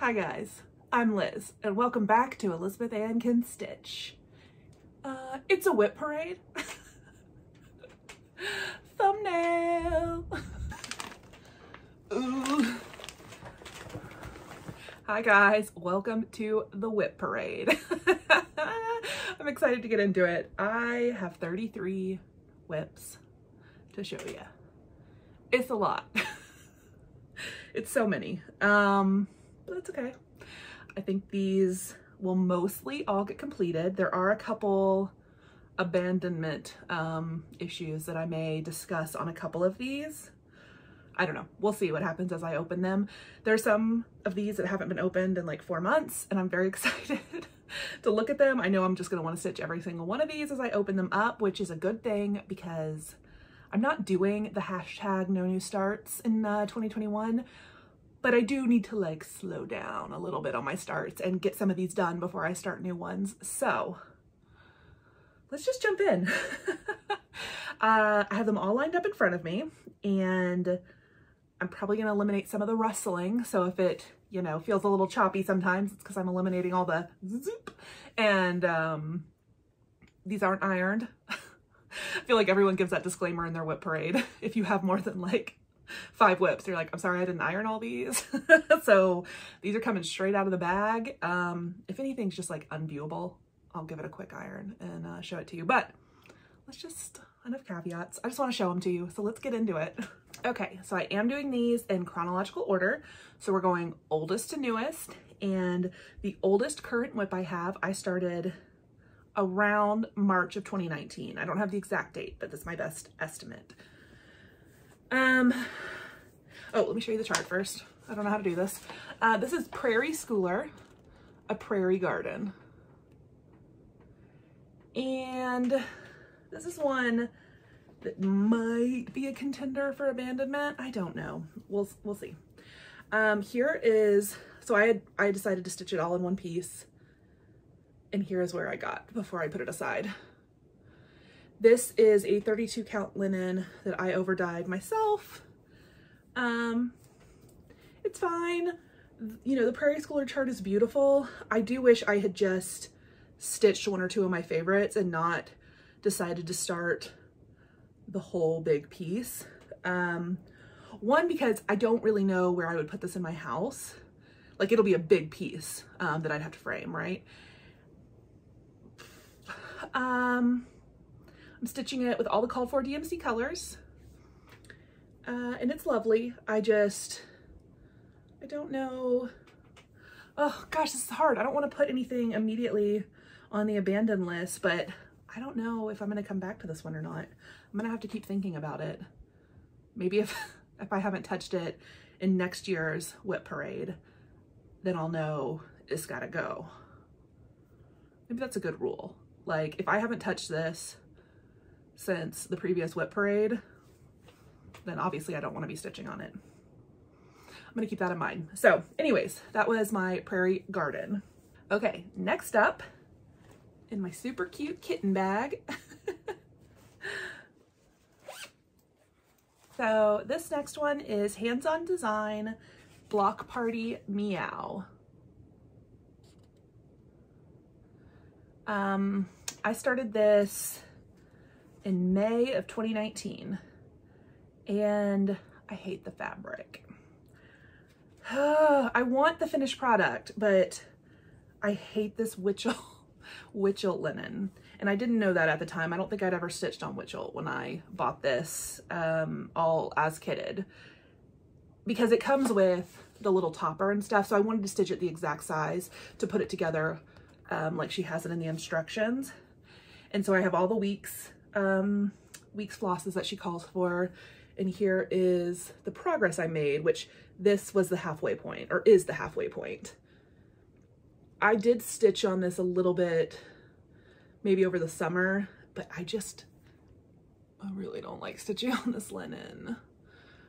Hi guys, I'm Liz, and welcome back to Elizabeth Ann Stitch. Uh, it's a WIP parade. Thumbnail. Ooh. Hi guys, welcome to the WIP parade. I'm excited to get into it. I have 33 WIPs to show you. It's a lot. it's so many. Um, but that's okay. I think these will mostly all get completed. There are a couple abandonment um, issues that I may discuss on a couple of these. I don't know. We'll see what happens as I open them. There's some of these that haven't been opened in like four months and I'm very excited to look at them. I know I'm just going to want to stitch every single one of these as I open them up, which is a good thing because I'm not doing the hashtag no new starts in uh, 2021 but I do need to like slow down a little bit on my starts and get some of these done before I start new ones. So let's just jump in. uh, I have them all lined up in front of me and I'm probably to eliminate some of the rustling. So if it, you know, feels a little choppy sometimes, it's because I'm eliminating all the zoop. And um, these aren't ironed. I feel like everyone gives that disclaimer in their WIP parade. If you have more than like five WIPs. You're like, I'm sorry, I didn't iron all these. so these are coming straight out of the bag. Um, if anything's just like unviewable, I'll give it a quick iron and uh, show it to you. But let's just, enough caveats. I just want to show them to you. So let's get into it. Okay, so I am doing these in chronological order. So we're going oldest to newest. And the oldest current WIP I have, I started around March of 2019. I don't have the exact date, but that's my best estimate. Um, oh, let me show you the chart first. I don't know how to do this. Uh, this is Prairie Schooler, a prairie garden. And this is one that might be a contender for abandonment. I don't know. We'll, we'll see. Um, here is, so I had, I decided to stitch it all in one piece. And here is where I got before I put it aside. This is a 32 count linen that I over dyed myself. Um, it's fine. You know, the Prairie Schooler chart is beautiful. I do wish I had just stitched one or two of my favorites and not decided to start the whole big piece. Um, one, because I don't really know where I would put this in my house. Like it'll be a big piece um, that I'd have to frame, right? Um, I'm stitching it with all the called for DMC colors. Uh, and it's lovely. I just, I don't know. Oh gosh, this is hard. I don't want to put anything immediately on the abandoned list, but I don't know if I'm going to come back to this one or not. I'm going to have to keep thinking about it. Maybe if, if I haven't touched it in next year's WIP parade, then I'll know it's got to go. Maybe that's a good rule. Like if I haven't touched this since the previous WIP parade, then obviously I don't want to be stitching on it. I'm going to keep that in mind. So anyways, that was my prairie garden. Okay, next up in my super cute kitten bag. so this next one is Hands-On Design Block Party Meow. Um, I started this in May of 2019 and I hate the fabric. I want the finished product, but I hate this Wichelt, Wichelt linen. And I didn't know that at the time. I don't think I'd ever stitched on Wichelt when I bought this um, all as kitted because it comes with the little topper and stuff. So I wanted to stitch it the exact size to put it together um, like she has it in the instructions. And so I have all the weeks um, week's flosses that she calls for. And here is the progress I made, which this was the halfway point, or is the halfway point. I did stitch on this a little bit, maybe over the summer, but I just, I really don't like stitching on this linen.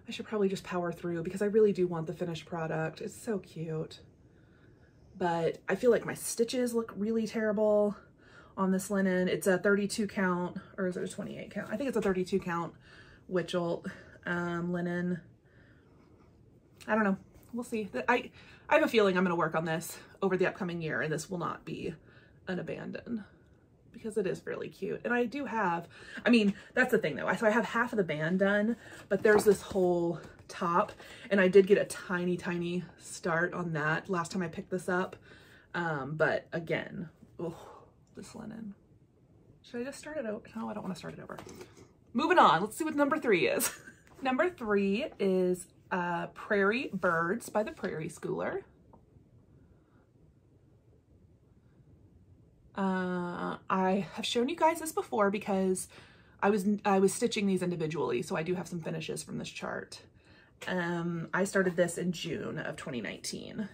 I should probably just power through because I really do want the finished product. It's so cute. But I feel like my stitches look really terrible on this linen. It's a 32 count, or is it a 28 count? I think it's a 32 count Wichelt um, linen. I don't know. We'll see. I, I have a feeling I'm going to work on this over the upcoming year and this will not be an abandon because it is really cute. And I do have, I mean, that's the thing though. I so I have half of the band done, but there's this whole top and I did get a tiny, tiny start on that last time I picked this up. Um, but again, oh, this linen. Should I just start it over? No, I don't want to start it over. Moving on, let's see what number three is. number three is uh, Prairie Birds by the Prairie Schooler. Uh, I have shown you guys this before because I was I was stitching these individually, so I do have some finishes from this chart. Um, I started this in June of 2019.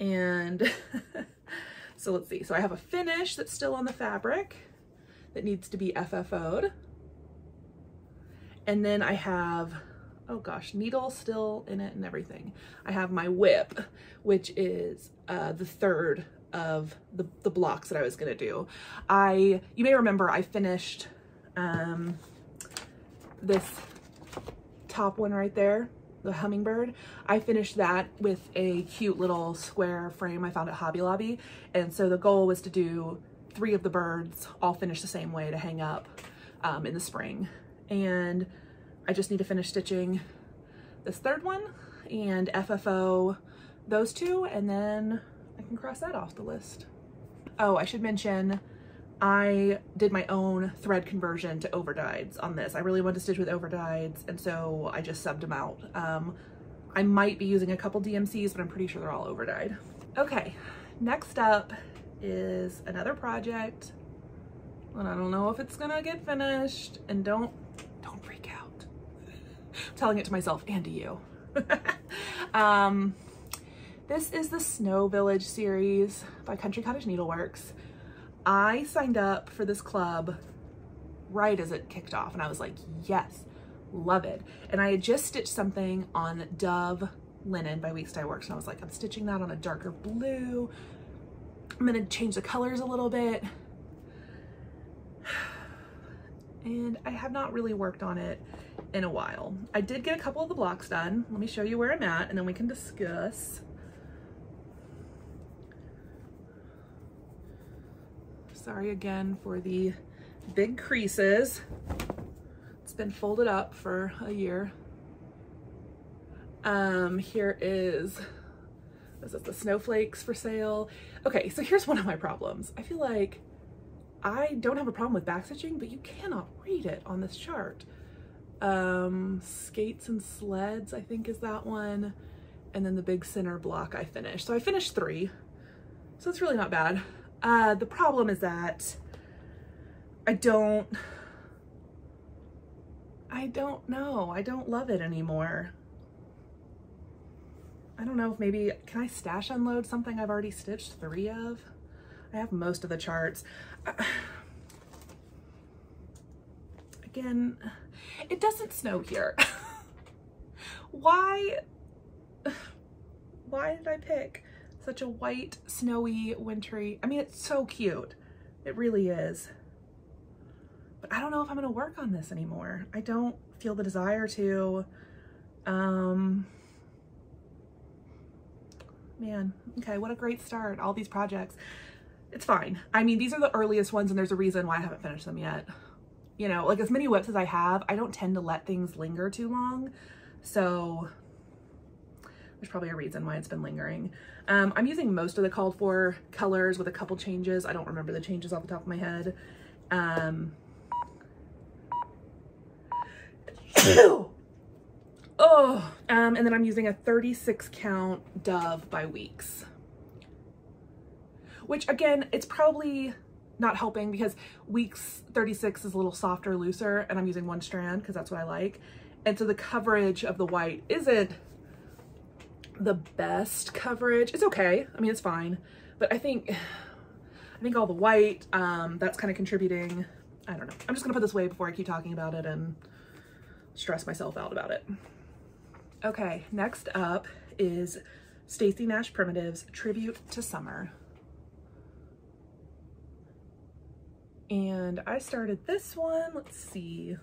And so let's see. So I have a finish that's still on the fabric that needs to be FFO'd. And then I have, oh gosh, needle still in it and everything. I have my WIP, which is uh, the third of the, the blocks that I was gonna do. I, you may remember I finished um, this top one right there, the hummingbird. I finished that with a cute little square frame I found at Hobby Lobby. And so the goal was to do three of the birds all finished the same way to hang up um, in the spring. And I just need to finish stitching this third one and FFO those two and then I can cross that off the list. Oh, I should mention I did my own thread conversion to overdyes on this. I really wanted to stitch with overdyes and so I just subbed them out. Um, I might be using a couple DMCs, but I'm pretty sure they're all overdyed. Okay, next up is another project and I don't know if it's gonna get finished and don't, don't freak out. I'm telling it to myself and to you. um, this is the Snow Village series by Country Cottage Needleworks. I signed up for this club right as it kicked off and I was like, yes, love it. And I had just stitched something on Dove Linen by Weeks Dye Works and I was like, I'm stitching that on a darker blue. I'm gonna change the colors a little bit. And I have not really worked on it in a while. I did get a couple of the blocks done. Let me show you where I'm at and then we can discuss. Sorry again for the big creases. It's been folded up for a year. Um, here is, this is the snowflakes for sale. Okay, so here's one of my problems. I feel like I don't have a problem with backstitching, but you cannot read it on this chart. Um, skates and sleds, I think is that one. And then the big center block I finished. So I finished three, so it's really not bad. Uh, the problem is that I don't, I don't know. I don't love it anymore. I don't know if maybe, can I stash unload something I've already stitched three of? I have most of the charts. again, it doesn't snow here. why, why did I pick such a white, snowy, wintry. I mean, it's so cute. It really is. But I don't know if I'm going to work on this anymore. I don't feel the desire to. Um, man, okay, what a great start. All these projects. It's fine. I mean, these are the earliest ones and there's a reason why I haven't finished them yet. You know, like as many WIPs as I have, I don't tend to let things linger too long. So there's probably a reason why it's been lingering. Um, I'm using most of the called for colors with a couple changes. I don't remember the changes off the top of my head. Um, oh, um, and then I'm using a 36 count Dove by Weeks. Which again, it's probably not helping because Weeks 36 is a little softer, looser, and I'm using one strand because that's what I like. And so the coverage of the white isn't the best coverage. It's okay. I mean, it's fine. But I think, I think all the white, um, that's kind of contributing. I don't know. I'm just gonna put this away before I keep talking about it and stress myself out about it. Okay, next up is Stacy Nash Primitives Tribute to Summer. And I started this one, let's see,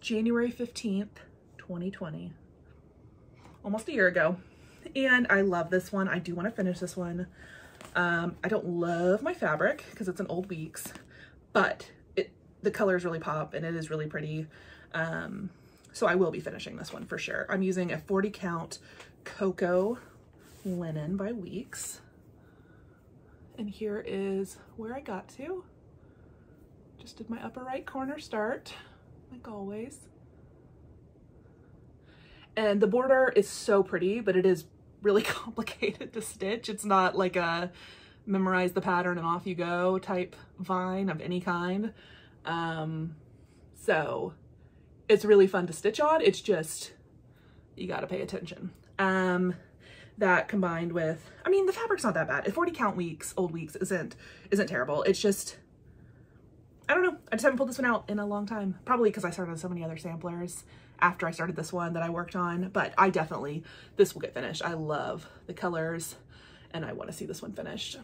January 15th, 2020 almost a year ago. And I love this one. I do want to finish this one. Um, I don't love my fabric because it's an Old Weeks, but it the colors really pop and it is really pretty. Um, so I will be finishing this one for sure. I'm using a 40 count Cocoa linen by Weeks. And here is where I got to. Just did my upper right corner start, like always. And the border is so pretty, but it is really complicated to stitch. It's not like a memorize the pattern and off you go type vine of any kind. Um, so it's really fun to stitch on. It's just, you gotta pay attention. Um, that combined with, I mean, the fabric's not that bad. At 40 count weeks, old weeks isn't, isn't terrible. It's just, I don't know. I just haven't pulled this one out in a long time. Probably because I started so many other samplers after I started this one that I worked on, but I definitely, this will get finished. I love the colors and I want to see this one finished.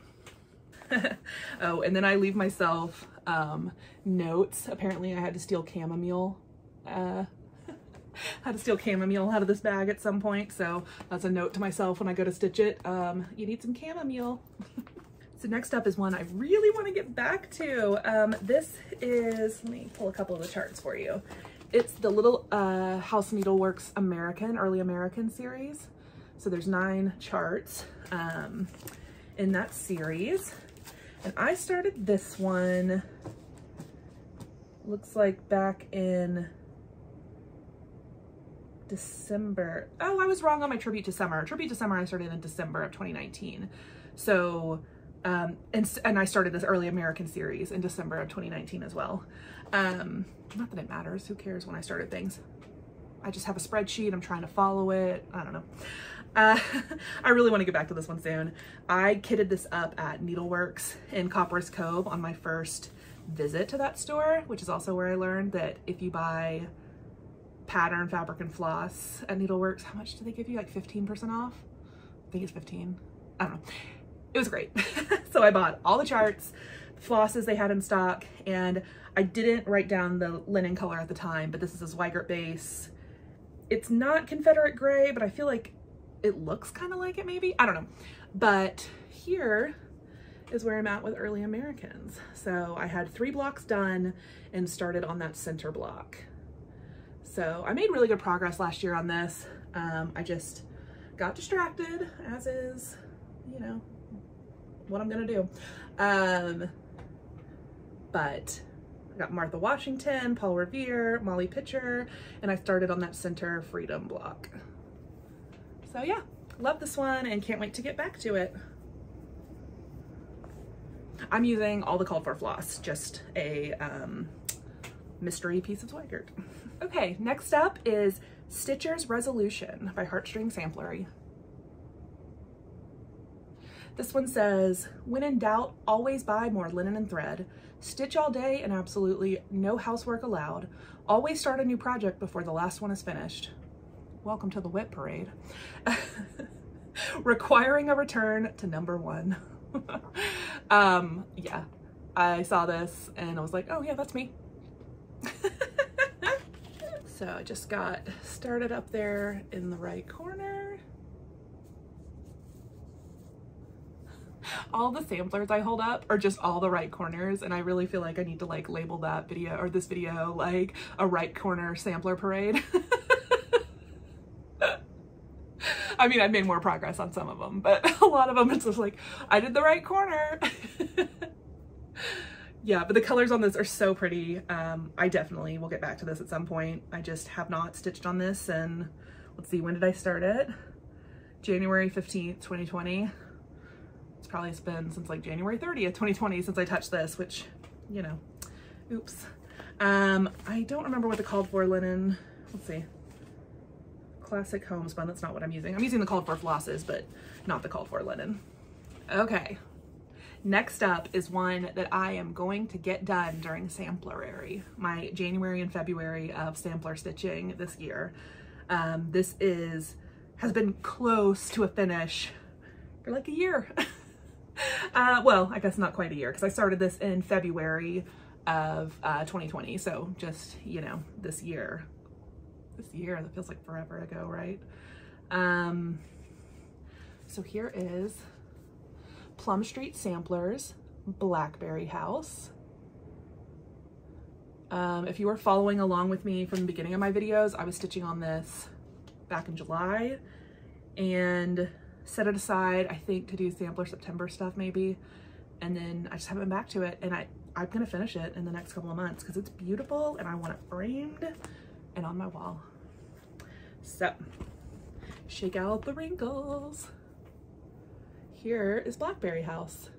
oh, and then I leave myself um, notes. Apparently I had to steal chamomile. Uh, had to steal chamomile out of this bag at some point. So that's a note to myself when I go to stitch it. Um, you need some chamomile. so next up is one I really want to get back to. Um, this is, let me pull a couple of the charts for you. It's the little uh, House Needleworks American, early American series. So there's nine charts um, in that series. And I started this one, looks like back in December. Oh, I was wrong on my Tribute to Summer. Tribute to Summer I started in December of 2019. So, um, and, and I started this early American series in December of 2019 as well. Um, not that it matters, who cares when I started things. I just have a spreadsheet, I'm trying to follow it, I don't know. Uh, I really want to get back to this one soon. I kitted this up at Needleworks in Copperas Cove on my first visit to that store, which is also where I learned that if you buy pattern, fabric, and floss at Needleworks, how much do they give you? Like 15% off? I think it's 15. I don't know. It was great. so I bought all the charts, flosses they had in stock, and I didn't write down the linen color at the time, but this is a Zweigart base. It's not Confederate gray, but I feel like it looks kind of like it maybe. I don't know. But here is where I'm at with early Americans. So I had three blocks done and started on that center block. So I made really good progress last year on this. Um, I just got distracted as is, you know, what I'm gonna do. Um, but got Martha Washington, Paul Revere, Molly Pitcher, and I started on that center freedom block. So yeah, love this one and can't wait to get back to it. I'm using all the called for floss, just a um, mystery piece of Zweigart. Okay, next up is Stitcher's Resolution by Heartstring Samplery. This one says, when in doubt, always buy more linen and thread. Stitch all day and absolutely no housework allowed. Always start a new project before the last one is finished. Welcome to the WIP parade. Requiring a return to number one. um, yeah, I saw this and I was like, oh yeah, that's me. so I just got started up there in the right corner. All the samplers I hold up are just all the right corners and I really feel like I need to like label that video or this video like a right corner sampler parade. I mean, I've made more progress on some of them, but a lot of them it's just like, I did the right corner. yeah, but the colors on this are so pretty. Um, I definitely will get back to this at some point. I just have not stitched on this and let's see, when did I start it? January 15th, 2020 probably it's been since like January 30th, 2020 since I touched this, which, you know, oops. Um, I don't remember what the called for linen, let's see. Classic homespun, that's not what I'm using. I'm using the called for flosses, but not the called for linen. Okay, Next up is one that I am going to get done during Samplerary, my January and February of sampler stitching this year. Um, this is, has been close to a finish for like a year. uh, well, I guess not quite a year because I started this in February of uh, 2020. So just, you know, this year, this year, that feels like forever ago, right? Um, so here is Plum Street Samplers, Blackberry House. Um, if you were following along with me from the beginning of my videos, I was stitching on this back in July and set it aside, I think, to do sampler September stuff maybe. And then I just haven't back to it. And I, I'm gonna finish it in the next couple of months because it's beautiful and I want it framed and on my wall. So, shake out the wrinkles. Here is Blackberry House.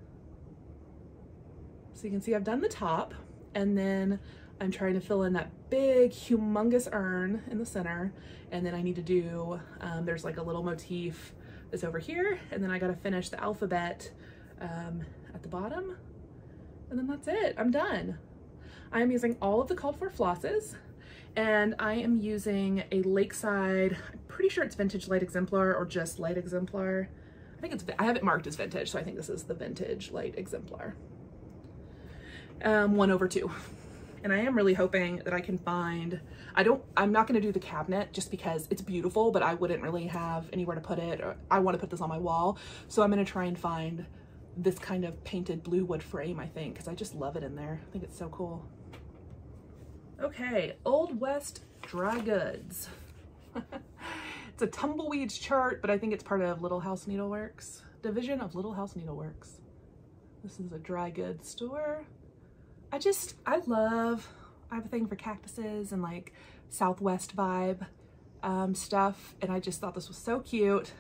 So you can see I've done the top and then I'm trying to fill in that big humongous urn in the center and then I need to do um, there's like a little motif that's over here and then I got to finish the alphabet um, at the bottom and then that's it. I'm done. I am using all of the called for flosses and I am using a Lakeside I'm pretty sure it's vintage light examplar or just light examplar. I think it's I have it marked as vintage so I think this is the vintage light examplar. Um, one over two and I am really hoping that I can find, I don't, I'm not going to do the cabinet just because it's beautiful, but I wouldn't really have anywhere to put it. Or I want to put this on my wall. So I'm going to try and find this kind of painted blue wood frame, I think, because I just love it in there. I think it's so cool. Okay, Old West Dry Goods. it's a tumbleweeds chart, but I think it's part of Little House Needleworks, division of Little House Needleworks. This is a dry goods store. I just, I love, I have a thing for cactuses and like Southwest vibe um, stuff. And I just thought this was so cute.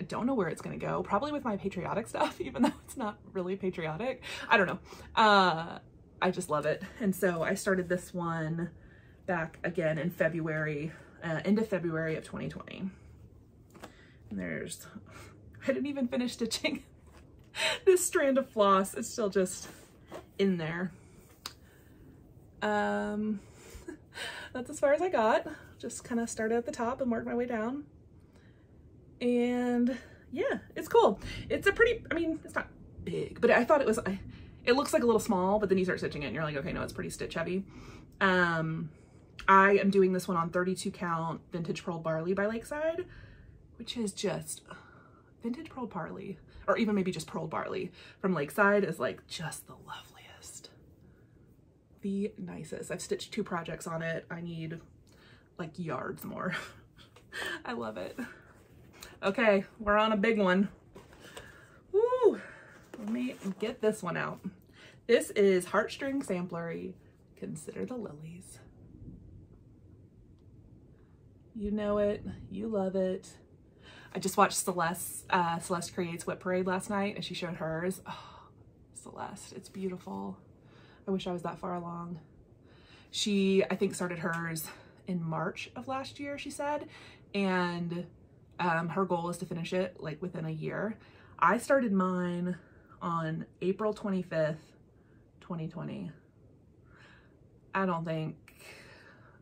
I don't know where it's gonna go. Probably with my patriotic stuff, even though it's not really patriotic. I don't know. Uh, I just love it. And so I started this one back again in February, uh, end of February of 2020. And there's, I didn't even finish stitching this strand of floss. It's still just in there. Um, that's as far as I got. Just kind of started at the top and worked my way down. And yeah, it's cool. It's a pretty, I mean, it's not big, but I thought it was, I, it looks like a little small, but then you start stitching it and you're like, okay, no, it's pretty stitch heavy. Um, I am doing this one on 32 count vintage pearl barley by Lakeside, which is just vintage pearl barley, or even maybe just pearl barley from Lakeside is like just the lovely the nicest. I've stitched two projects on it. I need like yards more. I love it. Okay, we're on a big one. Woo! Let me get this one out. This is Heartstring Samplery. Consider the Lilies. You know it. You love it. I just watched Celeste, uh, Celeste Creates WIP Parade last night and she showed hers. Oh, Celeste, it's beautiful. I wish I was that far along. She, I think, started hers in March of last year, she said, and um, her goal is to finish it like within a year. I started mine on April 25th, 2020. I don't think,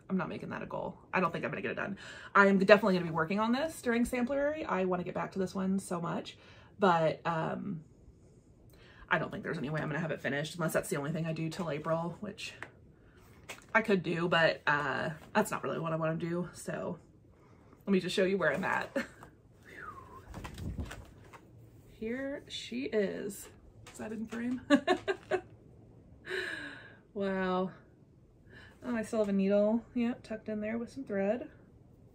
I'm not making that a goal. I don't think I'm gonna get it done. I'm definitely gonna be working on this during Samplery. I wanna get back to this one so much, but um, I don't think there's any way I'm going to have it finished unless that's the only thing I do till April, which I could do, but uh, that's not really what I want to do. So let me just show you where I'm at. Here she is. Is that in frame? wow. Oh, I still have a needle, yeah, tucked in there with some thread.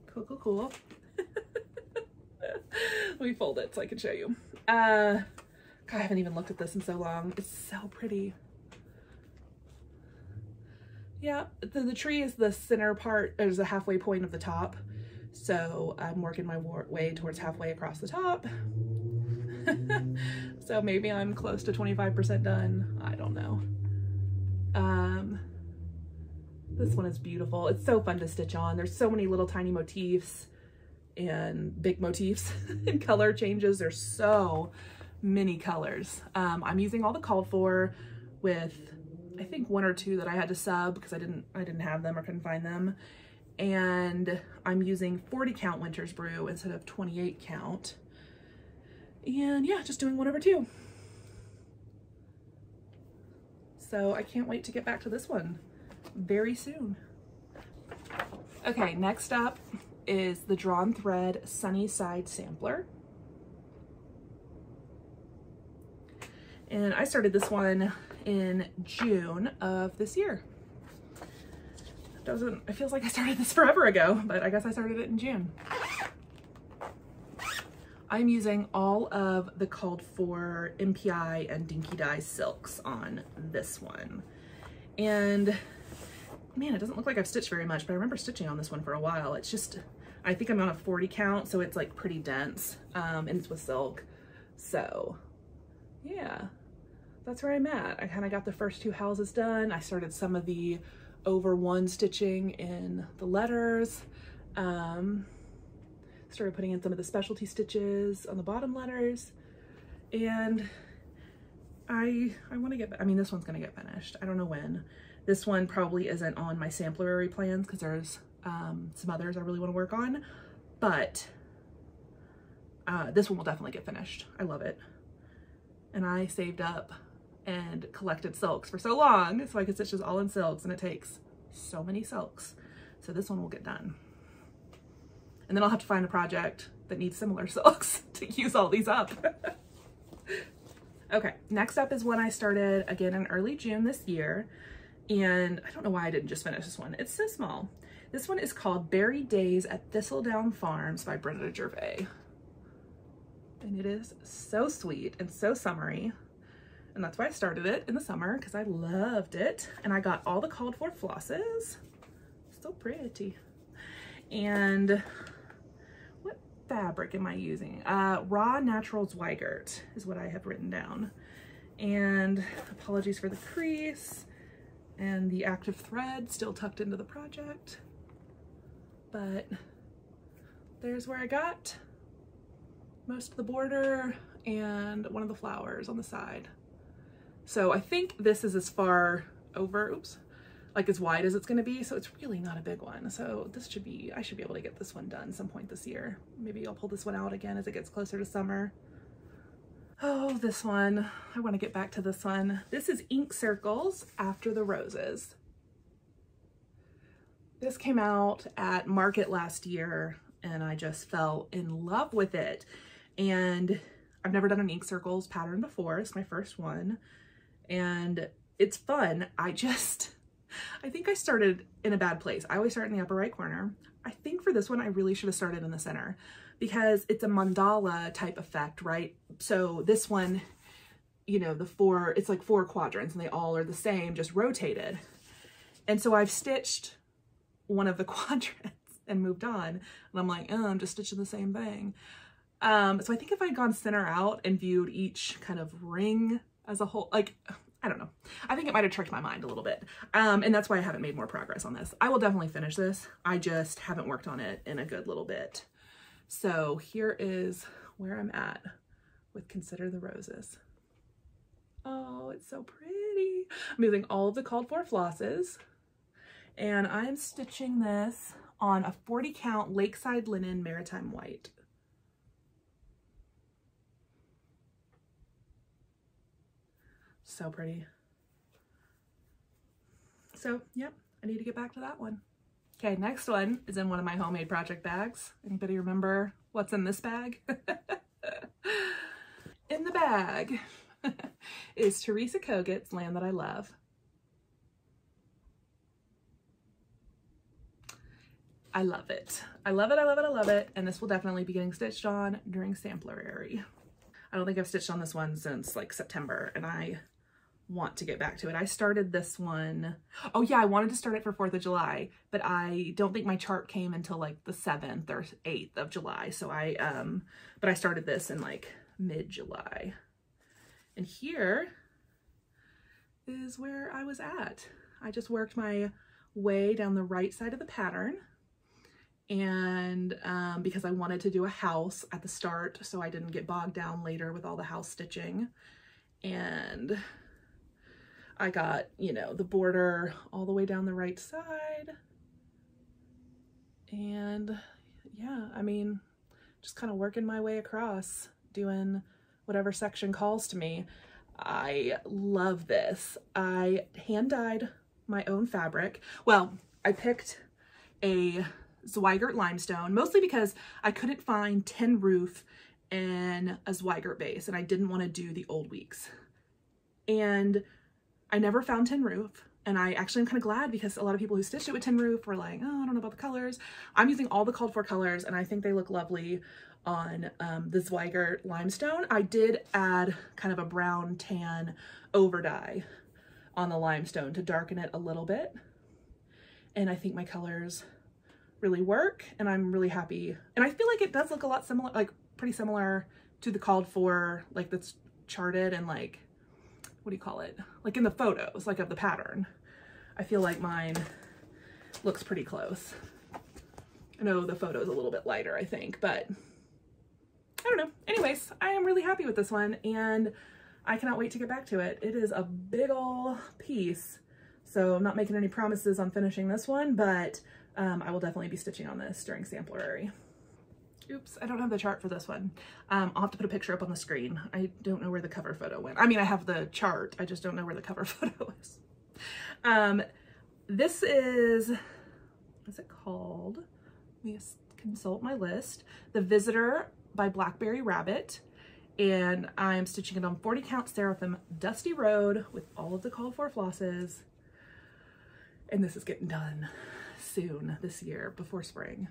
Cool, cool, cool. Let me fold it so I can show you. Uh, God, I haven't even looked at this in so long. It's so pretty. Yeah, the, the tree is the center part, there's a halfway point of the top. So I'm working my way towards halfway across the top. so maybe I'm close to 25% done. I don't know. Um, this one is beautiful. It's so fun to stitch on. There's so many little tiny motifs and big motifs and color changes. They're so many colors. Um, I'm using all the call for with I think one or two that I had to sub because I didn't I didn't have them or couldn't find them. And I'm using 40 count Winter's Brew instead of 28 count. And yeah, just doing one over two. So I can't wait to get back to this one very soon. Okay, next up is the Drawn Thread Sunnyside Sampler. And I started this one in June of this year. It doesn't, it feels like I started this forever ago, but I guess I started it in June. I'm using all of the called for NPI and Dinky Dye silks on this one. And man, it doesn't look like I've stitched very much, but I remember stitching on this one for a while. It's just, I think I'm on a 40 count, so it's like pretty dense, um, and it's with silk. So yeah, that's where I'm at. I kind of got the first two houses done. I started some of the over one stitching in the letters. Um, started putting in some of the specialty stitches on the bottom letters. And I, I want to get, I mean, this one's going to get finished. I don't know when. This one probably isn't on my samplery plans because there's um, some others I really want to work on, but uh, this one will definitely get finished. I love it. And I saved up and collected silks for so long so I could stitch this all in silks and it takes so many silks. So this one will get done. And then I'll have to find a project that needs similar silks to use all these up. okay, next up is one I started again in early June this year. And I don't know why I didn't just finish this one. It's so small. This one is called Berry Days at Thistledown Farms by Brenda Gervais. And it is so sweet and so summery. And that's why I started it in the summer because I loved it. And I got all the called for flosses. So pretty. And what fabric am I using? Uh, Raw Natural Zweigart is what I have written down. And apologies for the crease and the active thread still tucked into the project. But there's where I got most of the border and one of the flowers on the side. So I think this is as far over, oops, like as wide as it's gonna be. So it's really not a big one. So this should be, I should be able to get this one done some point this year. Maybe I'll pull this one out again as it gets closer to summer. Oh, this one, I wanna get back to this one. This is Ink Circles After the Roses. This came out at Market last year and I just fell in love with it. And I've never done an ink circles pattern before. It's my first one and it's fun. I just, I think I started in a bad place. I always start in the upper right corner. I think for this one, I really should have started in the center because it's a mandala type effect, right? So this one, you know, the four, it's like four quadrants and they all are the same, just rotated. And so I've stitched one of the quadrants and moved on. And I'm like, oh, I'm just stitching the same thing. Um, so I think if I'd gone center out and viewed each kind of ring as a whole. Like, I don't know. I think it might have tricked my mind a little bit. Um, and that's why I haven't made more progress on this. I will definitely finish this. I just haven't worked on it in a good little bit. So here is where I'm at with Consider the Roses. Oh, it's so pretty. I'm using all of the called for flosses and I'm stitching this on a 40 count Lakeside Linen Maritime White. So pretty. So, yep, I need to get back to that one. Okay, next one is in one of my homemade project bags. Anybody remember what's in this bag? in the bag is Teresa Kogut's Land That I Love. I love it. I love it, I love it, I love it. And this will definitely be getting stitched on during Samplerary. I don't think I've stitched on this one since like September and I want to get back to it. I started this one. Oh yeah, I wanted to start it for 4th of July, but I don't think my chart came until like the 7th or 8th of July. So I, um, but I started this in like mid-July. And here is where I was at. I just worked my way down the right side of the pattern and um, because I wanted to do a house at the start so I didn't get bogged down later with all the house stitching and I got, you know, the border all the way down the right side. And yeah, I mean, just kind of working my way across, doing whatever section calls to me. I love this. I hand dyed my own fabric. Well, I picked a Zweigart limestone, mostly because I couldn't find tin roof and a Zweigart base and I didn't want to do the old weeks. And I never found tin roof and I actually am kind of glad because a lot of people who stitched it with tin roof were like, oh, I don't know about the colors. I'm using all the called for colors and I think they look lovely on um, the Zweigart limestone. I did add kind of a brown tan over dye on the limestone to darken it a little bit. And I think my colors really work and I'm really happy. And I feel like it does look a lot similar, like pretty similar to the called for, like that's charted and like what do you call it? Like in the photos, like of the pattern. I feel like mine looks pretty close. I know the photo's a little bit lighter, I think, but I don't know. Anyways, I am really happy with this one and I cannot wait to get back to it. It is a big ol' piece. So I'm not making any promises on finishing this one, but um, I will definitely be stitching on this during Samplery. Oops, I don't have the chart for this one. Um, I'll have to put a picture up on the screen. I don't know where the cover photo went. I mean, I have the chart. I just don't know where the cover photo is. Um, this is, what's it called? Let me consult my list. The Visitor by Blackberry Rabbit. And I'm stitching it on 40 count Seraphim Dusty Road with all of the called for flosses. And this is getting done soon this year before spring.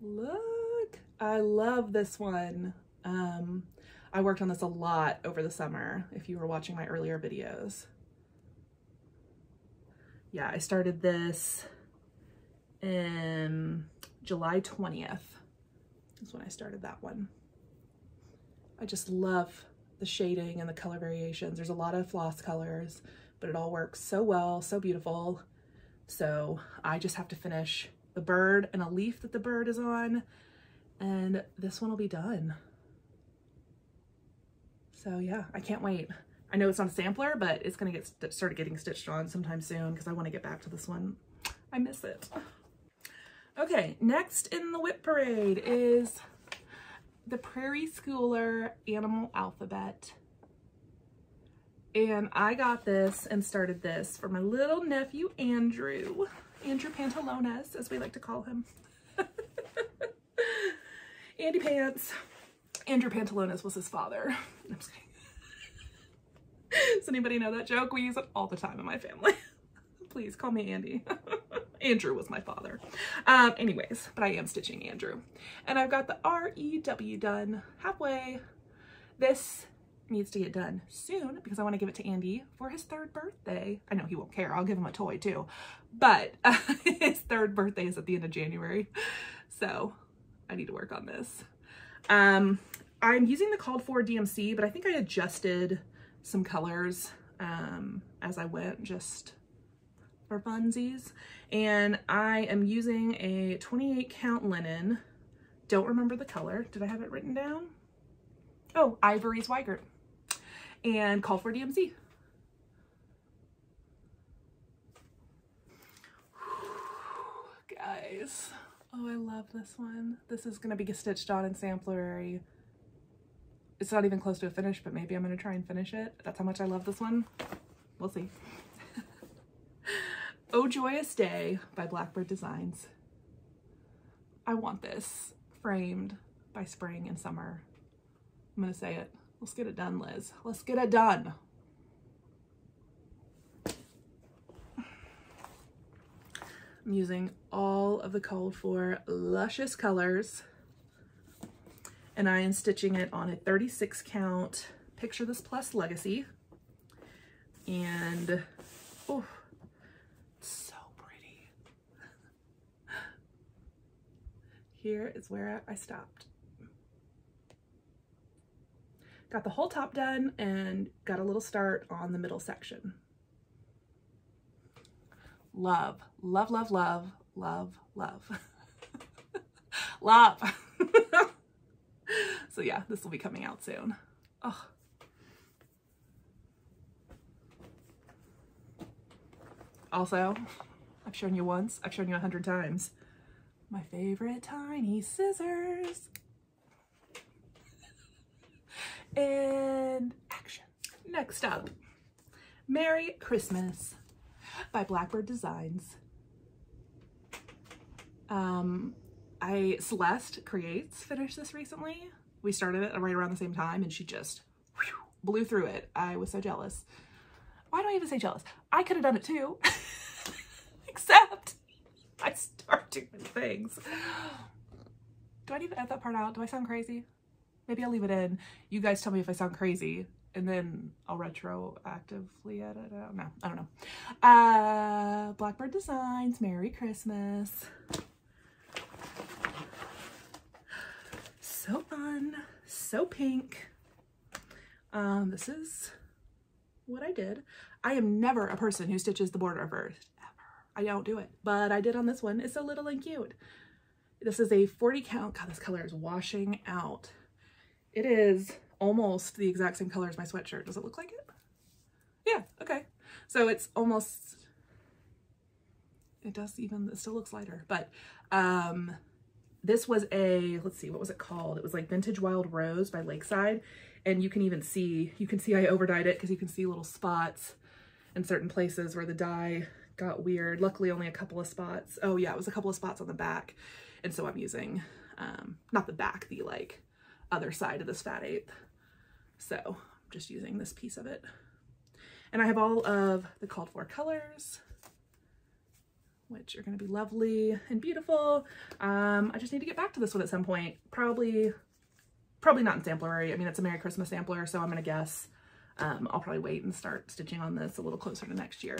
Look, I love this one. Um, I worked on this a lot over the summer, if you were watching my earlier videos. Yeah, I started this in July 20th is when I started that one. I just love the shading and the color variations. There's a lot of floss colors, but it all works so well, so beautiful. So I just have to finish the bird and a leaf that the bird is on. And this one will be done. So yeah, I can't wait. I know it's on a sampler, but it's gonna get started getting stitched on sometime soon because I want to get back to this one. I miss it. Okay, next in the WIP parade is the Prairie Schooler Animal Alphabet. And I got this and started this for my little nephew, Andrew. Andrew Pantalones, as we like to call him. Andy Pants. Andrew Pantalones was his father. Does anybody know that joke? We use it all the time in my family. Please call me Andy. Andrew was my father. Um, anyways, but I am stitching Andrew. And I've got the R-E-W done halfway. This needs to get done soon because I want to give it to Andy for his third birthday. I know he won't care. I'll give him a toy too. But uh, his third birthday is at the end of January. So I need to work on this. Um, I'm using the called for DMC, but I think I adjusted some colors um, as I went just for funsies. And I am using a 28 count linen. Don't remember the color. Did I have it written down? Oh, Ivory Zweigart and call for DMC. Guys, oh, I love this one. This is gonna be stitched on in Samplery. It's not even close to a finish, but maybe I'm gonna try and finish it. That's how much I love this one. We'll see. oh Joyous Day by Blackbird Designs. I want this framed by spring and summer. I'm gonna say it. Let's get it done, Liz. Let's get it done. I'm using all of the called for luscious colors and I am stitching it on a 36 count Picture This Plus Legacy. And, oh, so pretty. Here is where I stopped. Got the whole top done and got a little start on the middle section. Love, love, love, love, love, love. love. so yeah, this will be coming out soon. Oh. Also, I've shown you once, I've shown you a hundred times. My favorite tiny scissors and action. Next up, Merry Christmas by Blackbird Designs. Um, I, Celeste Creates finished this recently. We started it right around the same time and she just whew, blew through it. I was so jealous. Why do I even say jealous? I could have done it too. Except I start doing things. Do I need to edit that part out? Do I sound crazy? Maybe I'll leave it in. You guys tell me if I sound crazy and then I'll retroactively edit it out. No, I don't know. Uh, Blackbird Designs, Merry Christmas. So fun, so pink. Um, this is what I did. I am never a person who stitches the border first, ever. I don't do it, but I did on this one. It's so little and cute. This is a 40 count. God, this color is washing out. It is almost the exact same color as my sweatshirt. Does it look like it? Yeah, okay. So it's almost, it does even, it still looks lighter, but um, this was a, let's see, what was it called? It was like Vintage Wild Rose by Lakeside. And you can even see, you can see I overdyed it because you can see little spots in certain places where the dye got weird. Luckily only a couple of spots. Oh yeah, it was a couple of spots on the back. And so I'm using, um, not the back, the like other side of this fat eighth. So I'm just using this piece of it. And I have all of the called for colors, which are going to be lovely and beautiful. Um, I just need to get back to this one at some point. Probably, probably not in Samplery. I mean, it's a Merry Christmas sampler, so I'm going to guess um, I'll probably wait and start stitching on this a little closer to next year.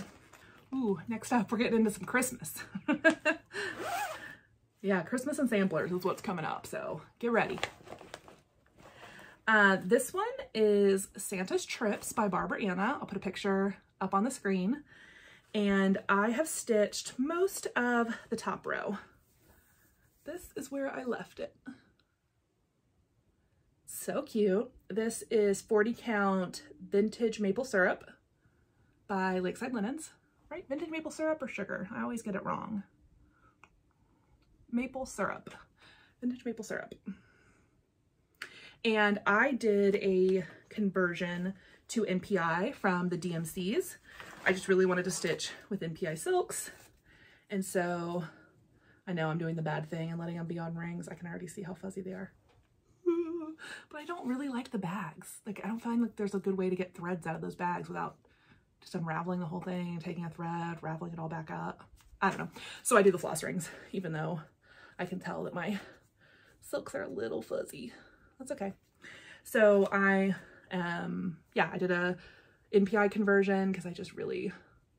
Ooh, next up, we're getting into some Christmas. yeah, Christmas and samplers is what's coming up, so get ready. Uh, this one is Santa's Trips by Barbara Ana. I'll put a picture up on the screen. And I have stitched most of the top row. This is where I left it. So cute. This is 40 count vintage maple syrup by Lakeside Linens. Right? Vintage maple syrup or sugar? I always get it wrong. Maple syrup. Vintage maple syrup. And I did a conversion to NPI from the DMCs. I just really wanted to stitch with NPI silks. And so I know I'm doing the bad thing and letting them be on rings. I can already see how fuzzy they are. But I don't really like the bags. Like I don't find like there's a good way to get threads out of those bags without just unraveling the whole thing, taking a thread, raveling it all back up. I don't know. So I do the floss rings, even though I can tell that my silks are a little fuzzy. That's okay. So I, um, yeah, I did a NPI conversion because I just really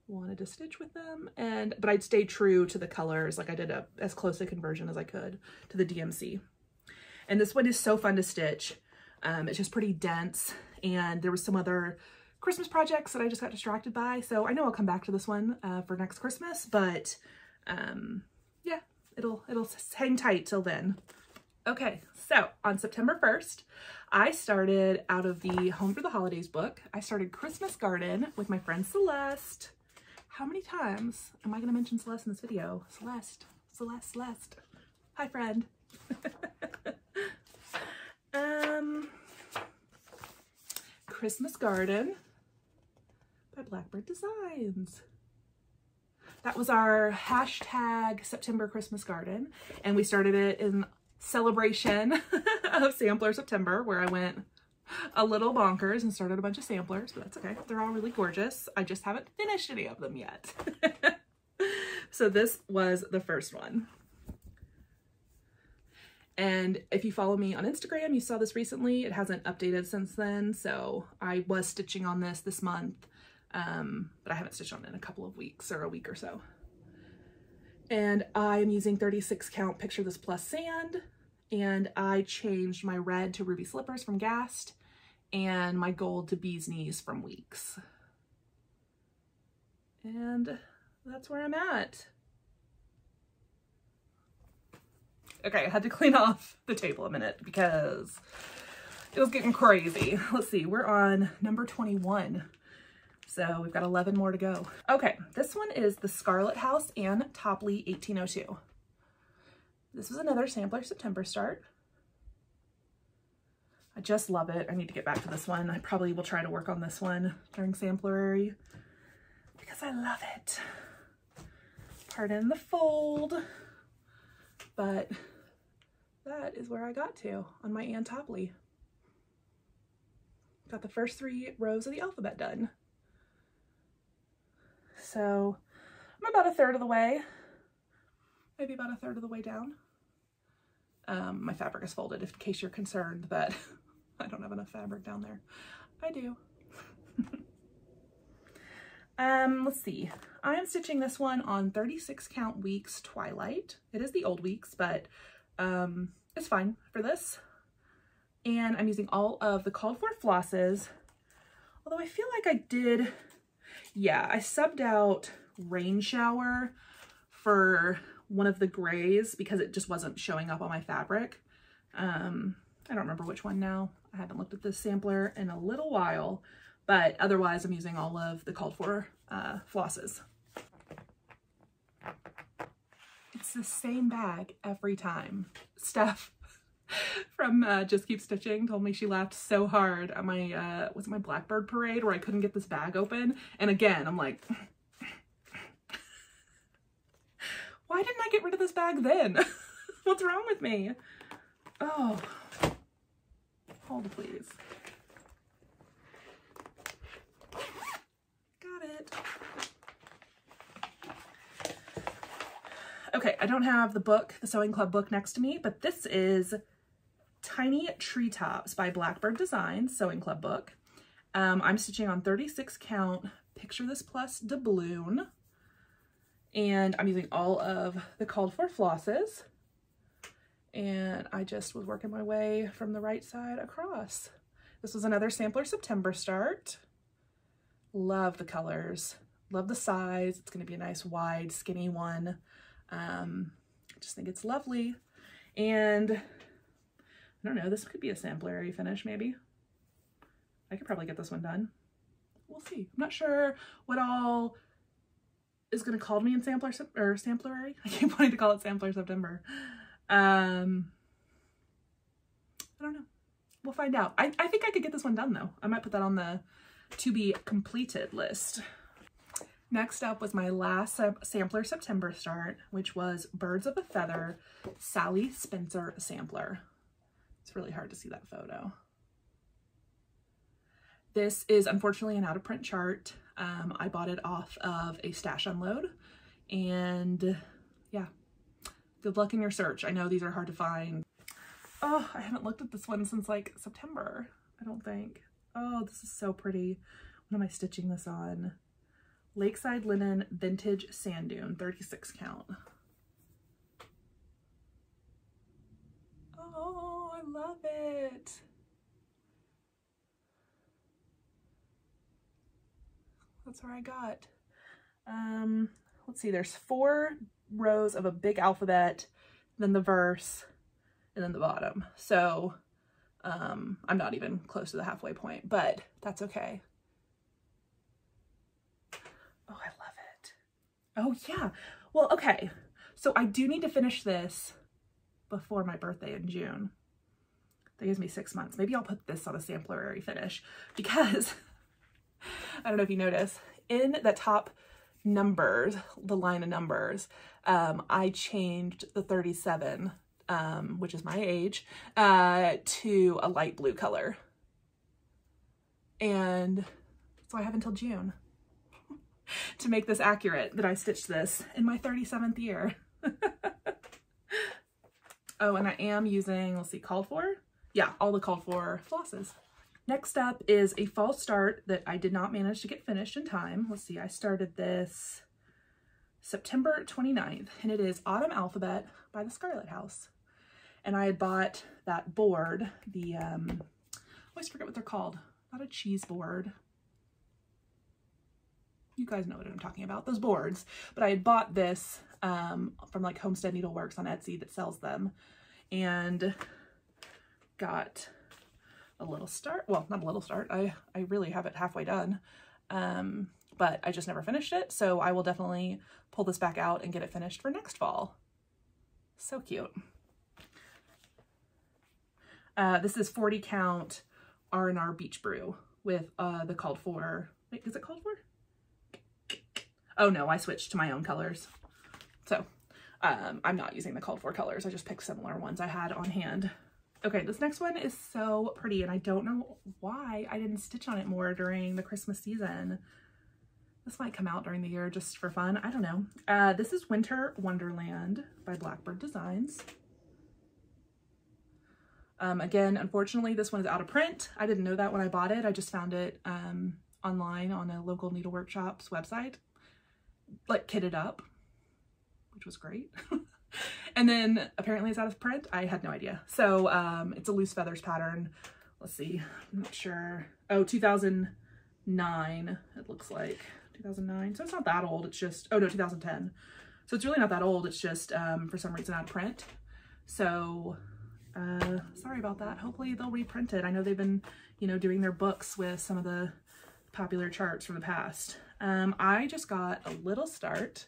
wanted to stitch with them. And but I'd stay true to the colors. Like I did a as close a conversion as I could to the DMC and this one is so fun to stitch. Um, it's just pretty dense. And there was some other Christmas projects that I just got distracted by. So I know I'll come back to this one uh, for next Christmas but um, yeah it'll it'll hang tight till then. Okay, so on September 1st, I started out of the Home for the Holidays book. I started Christmas Garden with my friend Celeste. How many times am I going to mention Celeste in this video? Celeste, Celeste, Celeste. Hi, friend. um, Christmas Garden by Blackbird Designs. That was our hashtag September Christmas Garden, and we started it in celebration of Sampler September where I went a little bonkers and started a bunch of samplers, but that's okay. They're all really gorgeous. I just haven't finished any of them yet. so this was the first one. And if you follow me on Instagram, you saw this recently. It hasn't updated since then. So I was stitching on this this month, um, but I haven't stitched on it in a couple of weeks or a week or so. And I'm using 36 count Picture This Plus Sand. And I changed my red to Ruby Slippers from Gast and my gold to Bee's Knees from Weeks. And that's where I'm at. Okay, I had to clean off the table a minute because it was getting crazy. Let's see, we're on number 21. So we've got 11 more to go. Okay, this one is the Scarlett House Ann Topley 1802. This was another sampler September start. I just love it. I need to get back to this one. I probably will try to work on this one during samplery because I love it. Pardon the fold. but that is where I got to on my Ann Topley. Got the first three rows of the alphabet done. So I'm about a third of the way, maybe about a third of the way down. Um, my fabric is folded in case you're concerned that I don't have enough fabric down there. I do. um, let's see. I am stitching this one on 36 count weeks Twilight. It is the old weeks, but um, it's fine for this. And I'm using all of the called for flosses. Although I feel like I did, yeah, I subbed out Rain Shower for one of the grays because it just wasn't showing up on my fabric. Um, I don't remember which one now. I haven't looked at this sampler in a little while, but otherwise I'm using all of the called for uh, flosses. It's the same bag every time. Steph from uh, Just Keep Stitching told me she laughed so hard at my, uh, was it my Blackbird parade where I couldn't get this bag open? And again, I'm like, why didn't I get rid of this bag then? What's wrong with me? Oh, hold please. Got it. Okay, I don't have the book, the Sewing Club book next to me, but this is Tiny Treetops by Blackbird Designs Sewing Club book. Um, I'm stitching on 36 count Picture This Plus doubloon. And I'm using all of the called for flosses. And I just was working my way from the right side across. This was another sampler September start. Love the colors. Love the size. It's going to be a nice wide skinny one. Um, I just think it's lovely. And I don't know, this could be a samplery finish maybe. I could probably get this one done. We'll see. I'm not sure what all is going to call me in sampler or samplery. I keep wanting to call it sampler September. Um, I don't know. We'll find out. I, I think I could get this one done though. I might put that on the to be completed list. Next up was my last sampler September start, which was Birds of a Feather Sally Spencer sampler. It's really hard to see that photo. This is unfortunately an out of print chart. Um, I bought it off of a stash unload and yeah, good luck in your search. I know these are hard to find. Oh, I haven't looked at this one since like September, I don't think. Oh, this is so pretty. What am I stitching this on? Lakeside Linen Vintage Sand Dune, 36 count. Oh, I love it. That's where I got. Um, let's see, there's four rows of a big alphabet, then the verse, and then the bottom. So um, I'm not even close to the halfway point, but that's okay. Oh, I love it. Oh yeah. Well, okay. So I do need to finish this before my birthday in June. That gives me six months. Maybe I'll put this on a samplery finish because I don't know if you notice in the top numbers, the line of numbers, um, I changed the 37, um, which is my age, uh, to a light blue color. And so I have until June to make this accurate that I stitched this in my 37th year. oh, and I am using, let's see, called for? Yeah, all the called for flosses. Next up is a fall start that I did not manage to get finished in time. Let's see, I started this September 29th, and it is Autumn Alphabet by the Scarlett House. And I had bought that board, the, um, I always forget what they're called. Not a cheese board you guys know what I'm talking about, those boards. But I had bought this um, from like Homestead Needleworks on Etsy that sells them and got a little start. Well, not a little start. I, I really have it halfway done. Um, but I just never finished it. So I will definitely pull this back out and get it finished for next fall. So cute. Uh, this is 40 count R&R Beach Brew with uh, the called for, wait, is it called for? Oh no, I switched to my own colors. So Um, I'm not using the called for colors. I just picked similar ones I had on hand. Okay, this next one is so pretty and I don't know why I didn't stitch on it more during the Christmas season. This might come out during the year just for fun. I don't know. Uh, this is Winter Wonderland by Blackbird Designs. Um, again, unfortunately, this one is out of print. I didn't know that when I bought it. I just found it um, online on a local needle workshop's website, like kitted up, which was great. and then apparently it's out of print. I had no idea. So um, it's a loose feathers pattern. Let's see, I'm not sure. Oh, 2009, it looks like. 2009. So it's not that old. It's just, oh no, 2010. So it's really not that old. It's just um, for some reason out of print. So uh, sorry about that. Hopefully they'll reprint it. I know they've been, you know, doing their books with some of the popular charts from the past. Um, I just got a little start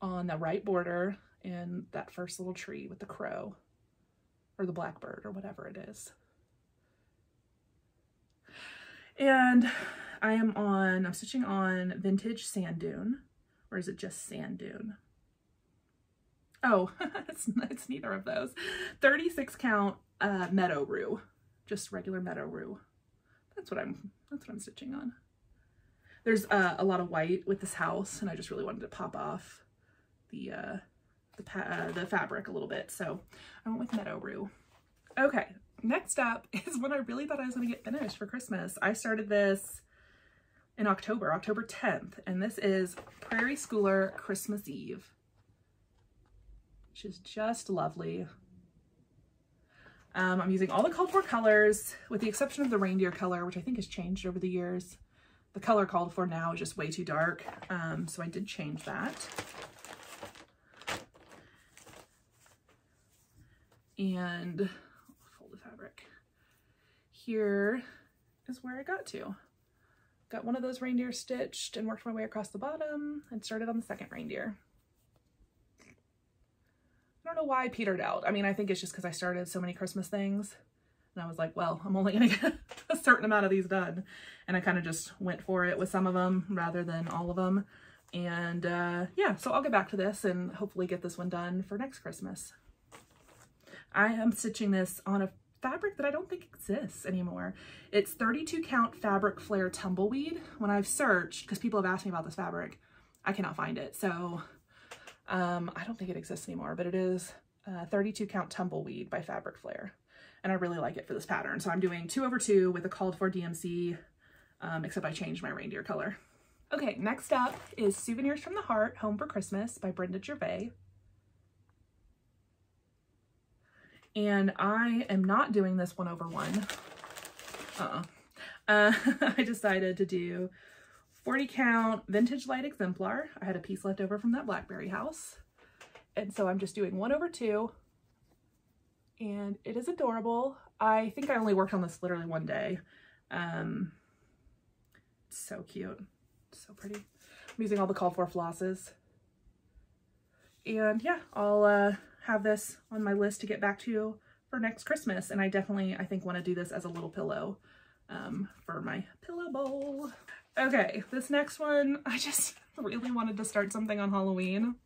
on the right border in that first little tree with the crow or the blackbird or whatever it is. And I am on, I'm stitching on Vintage Sand Dune, or is it just Sand Dune? Oh, it's, it's neither of those. 36 count uh, Meadow Rue, just regular Meadow Rue. That's what I'm, that's what I'm stitching on. There's uh, a lot of white with this house and I just really wanted to pop off the, uh, the, uh, the fabric a little bit. So I went with Meadow Rue. Okay, next up is when I really thought I was going to get finished for Christmas. I started this in October, October 10th, and this is Prairie Schooler Christmas Eve which is just lovely. Um, I'm using all the called for colors with the exception of the reindeer color, which I think has changed over the years. The color called for now is just way too dark, um, so I did change that. And fold the fabric. Here is where I got to. Got one of those reindeer stitched and worked my way across the bottom and started on the second reindeer. I don't know why I petered out. I mean, I think it's just because I started so many Christmas things. And I was like, well, I'm only to get a certain amount of these done. And I kind of just went for it with some of them rather than all of them. And uh, yeah, so I'll get back to this and hopefully get this one done for next Christmas. I am stitching this on a fabric that I don't think exists anymore. It's 32 count fabric flair tumbleweed. When I've searched, because people have asked me about this fabric, I cannot find it. So um, I don't think it exists anymore, but it is uh, 32 count tumbleweed by Fabric Flair. And I really like it for this pattern. So I'm doing two over two with a called for DMC, um, except I changed my reindeer color. Okay, next up is Souvenirs from the Heart, Home for Christmas by Brenda Gervais. And I am not doing this one over one. Uh-uh. Uh, I decided to do 40 count vintage light examplar. I had a piece left over from that Blackberry house. And so I'm just doing one over two and it is adorable. I think I only worked on this literally one day. Um, so cute, so pretty. I'm using all the call for flosses. And yeah, I'll uh, have this on my list to get back to you for next Christmas. And I definitely, I think, want to do this as a little pillow um, for my pillow bowl. Okay, this next one, I just really wanted to start something on Halloween.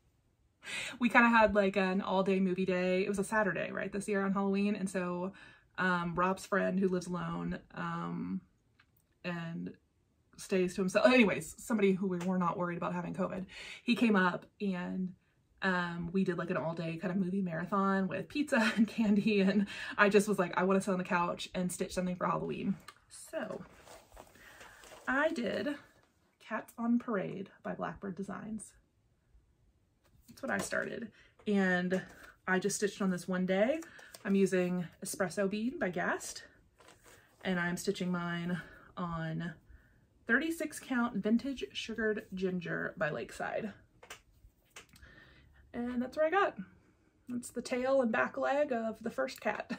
We kind of had like an all-day movie day. It was a Saturday, right, this year on Halloween. And so um, Rob's friend who lives alone um, and stays to himself. Anyways, somebody who we were not worried about having COVID. He came up and um, we did like an all day kind of movie marathon with pizza and candy. And I just was like, I want to sit on the couch and stitch something for Halloween. So I did Cats on Parade by Blackbird Designs. That's what I started. And I just stitched on this one day. I'm using Espresso Bean by Gast. And I'm stitching mine on 36 count Vintage Sugared Ginger by Lakeside. And that's where I got. That's the tail and back leg of the first cat.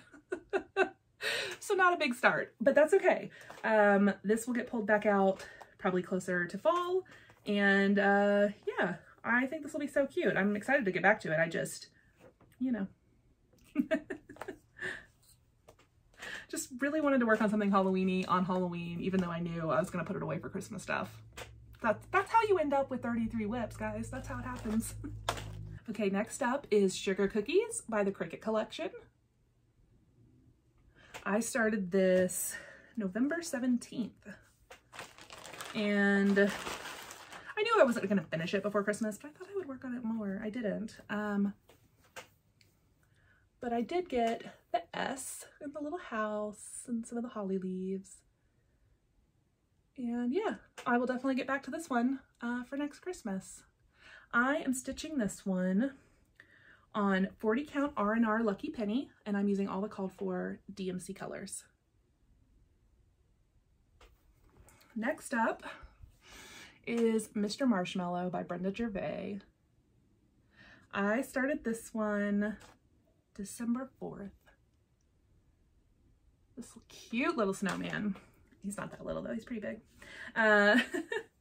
so not a big start, but that's okay. Um, this will get pulled back out probably closer to fall. And uh, yeah, I think this will be so cute. I'm excited to get back to it. I just, you know, just really wanted to work on something Halloweeny on Halloween, even though I knew I was going to put it away for Christmas stuff. That's, that's how you end up with 33 WIPs, guys. That's how it happens. Okay, next up is Sugar Cookies by the Cricket Collection. I started this November 17th. And I knew I wasn't going to finish it before Christmas, but I thought I would work on it more. I didn't. Um, but I did get the S and the little house and some of the holly leaves. And yeah, I will definitely get back to this one uh, for next Christmas. I am stitching this one on 40 count R&R Lucky Penny, and I'm using all the called for DMC colors. Next up is Mr. Marshmallow by Brenda Gervais. I started this one December 4th. This cute little snowman. He's not that little though, he's pretty big. Uh,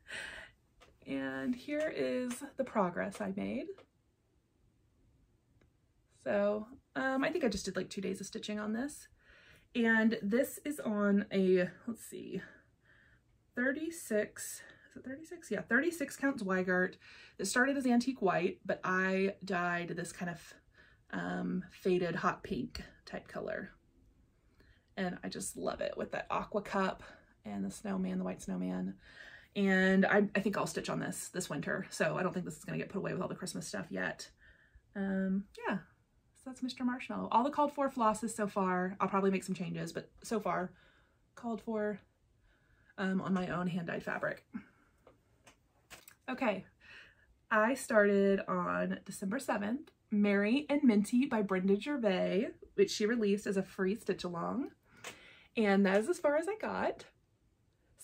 and here is the progress I made. So um, I think I just did like two days of stitching on this. And this is on a, let's see, 36, is it 36? Yeah, 36 count Zweigart. It started as antique white, but I dyed this kind of um, faded hot pink type color. And I just love it with that aqua cup and the snowman, the white snowman. And I, I think I'll stitch on this this winter. So I don't think this is going to get put away with all the Christmas stuff yet. Um, yeah, so that's Mr. Marshmallow. All the called for flosses so far. I'll probably make some changes, but so far called for um, on my own hand-dyed fabric. Okay, I started on December 7th Mary and Minty by Brenda Gervais, which she released as a free stitch along. And that is as far as I got.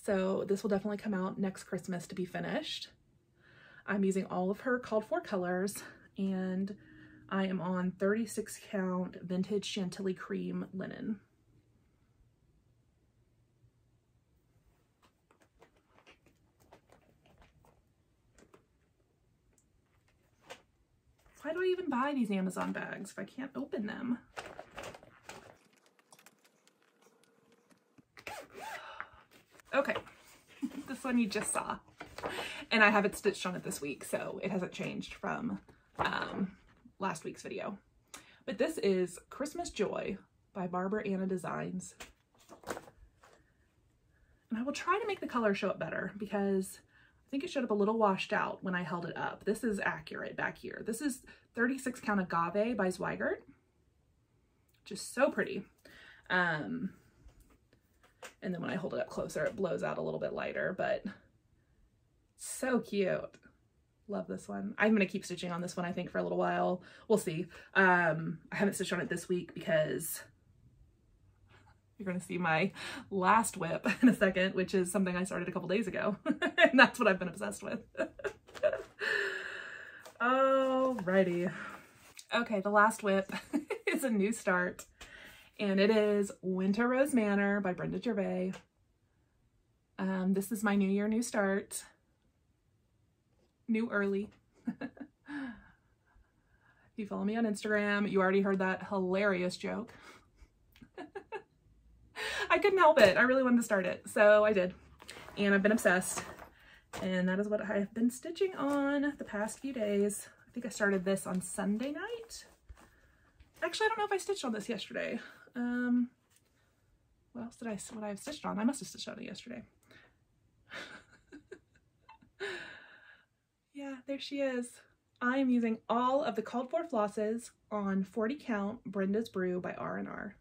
So this will definitely come out next Christmas to be finished. I'm using all of her called for colors and I am on 36 count vintage Chantilly cream linen. Why do I even buy these Amazon bags if I can't open them? Okay, this one you just saw. And I have it stitched on it this week, so it hasn't changed from um, last week's video. But this is Christmas Joy by Barbara Ana Designs. And I will try to make the color show up better because I think it showed up a little washed out when I held it up. This is accurate back here. This is 36 count agave by Zweigart. Just so pretty. Um, and then when I hold it up closer, it blows out a little bit lighter, but so cute. Love this one. I'm going to keep stitching on this one, I think, for a little while. We'll see. Um, I haven't stitched on it this week because you're going to see my last WIP in a second, which is something I started a couple days ago. and that's what I've been obsessed with. Alrighty. Okay, the last WIP is a new start. And it is Winter Rose Manor by Brenda Gervais. Um, this is my New Year, New Start. New early. if you follow me on Instagram, you already heard that hilarious joke. I couldn't help it. I really wanted to start it, so I did. And I've been obsessed. And that is what I've been stitching on the past few days. I think I started this on Sunday night. Actually, I don't know if I stitched on this yesterday. Um, what else did I, what I have stitched on? I must have stitched on it yesterday. yeah, there she is. I am using all of the called for flosses on 40 count Brenda's Brew by R&R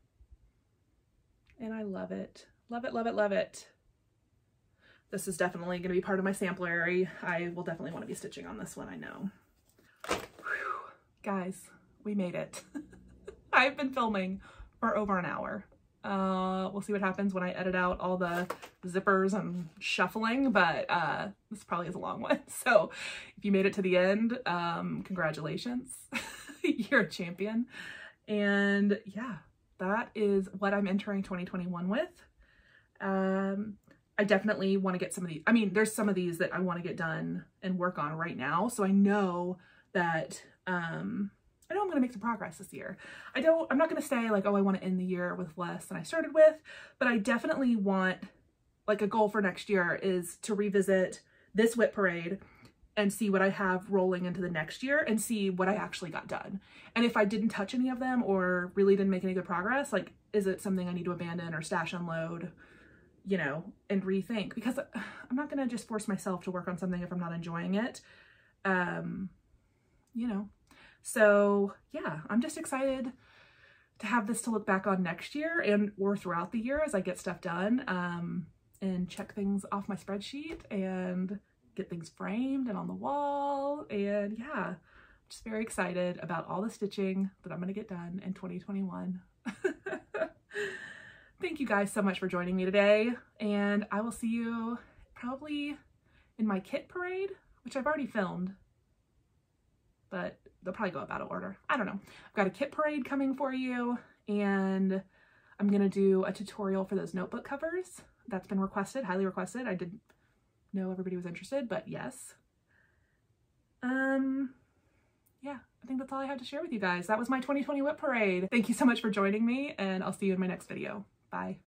and I love it. Love it, love it, love it. This is definitely going to be part of my samplery. I will definitely want to be stitching on this one, I know. Whew. Guys, we made it. I've been filming for over an hour. Uh, we'll see what happens when I edit out all the zippers and shuffling, but uh, this probably is a long one. So if you made it to the end, um, congratulations. You're a champion. And yeah, that is what I'm entering 2021 with. Um, I definitely want to get some of these. I mean, there's some of these that I want to get done and work on right now. So I know that, um, I know I'm going to make some progress this year. I don't, I'm not going to say like, oh, I want to end the year with less than I started with, but I definitely want like a goal for next year is to revisit this WIP parade and see what I have rolling into the next year and see what I actually got done. And if I didn't touch any of them or really didn't make any good progress, like, is it something I need to abandon or stash unload, you know, and rethink? Because I'm not going to just force myself to work on something if I'm not enjoying it. Um, you know, so yeah, I'm just excited to have this to look back on next year and or throughout the year as I get stuff done um, and check things off my spreadsheet and get things framed and on the wall. And yeah, just very excited about all the stitching that I'm going to get done in 2021. Thank you guys so much for joining me today. And I will see you probably in my kit parade, which I've already filmed, but they'll probably go up out of order. I don't know. I've got a kit parade coming for you and I'm going to do a tutorial for those notebook covers. That's been requested, highly requested. I didn't know everybody was interested, but yes. Um, yeah, I think that's all I have to share with you guys. That was my 2020 WIP Parade. Thank you so much for joining me and I'll see you in my next video. Bye.